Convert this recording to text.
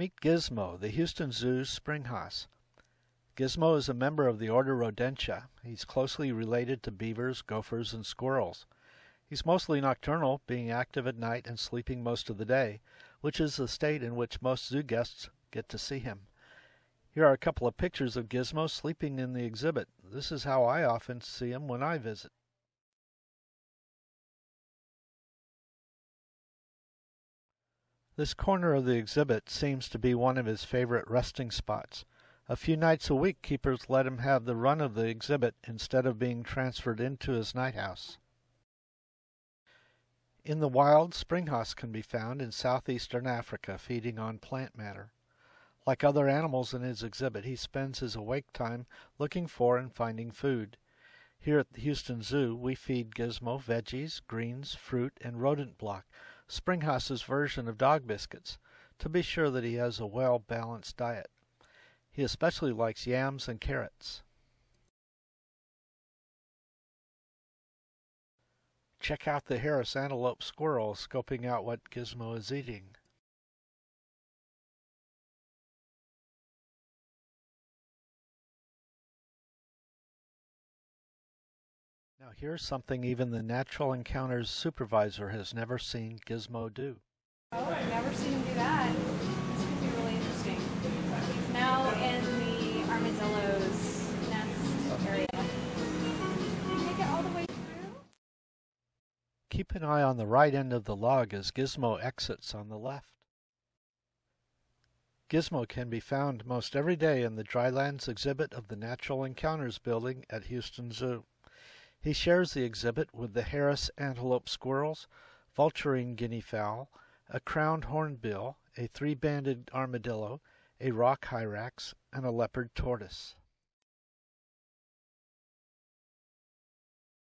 Meet Gizmo, the Houston Zoo's springhaas. Gizmo is a member of the order Rodentia. He's closely related to beavers, gophers, and squirrels. He's mostly nocturnal, being active at night and sleeping most of the day, which is the state in which most zoo guests get to see him. Here are a couple of pictures of Gizmo sleeping in the exhibit. This is how I often see him when I visit. This corner of the exhibit seems to be one of his favorite resting spots. A few nights a week, keepers let him have the run of the exhibit instead of being transferred into his night house. In the wild, springhaas can be found in southeastern Africa feeding on plant matter. Like other animals in his exhibit, he spends his awake time looking for and finding food. Here at the Houston Zoo, we feed Gizmo veggies, greens, fruit, and rodent block, Springhaas's version of dog biscuits, to be sure that he has a well-balanced diet. He especially likes yams and carrots. Check out the Harris antelope squirrel scoping out what Gizmo is eating. Now here's something even the Natural Encounters supervisor has never seen Gizmo do. Oh, I've never seen him do that. This could be really interesting. He's now in the armadillo's nest area. Did he make it all the way through? Keep an eye on the right end of the log as Gizmo exits on the left. Gizmo can be found most every day in the Drylands exhibit of the Natural Encounters building at Houston Zoo. He shares the exhibit with the Harris antelope squirrels, vulturine guinea fowl, a crowned hornbill, a three-banded armadillo, a rock hyrax, and a leopard tortoise.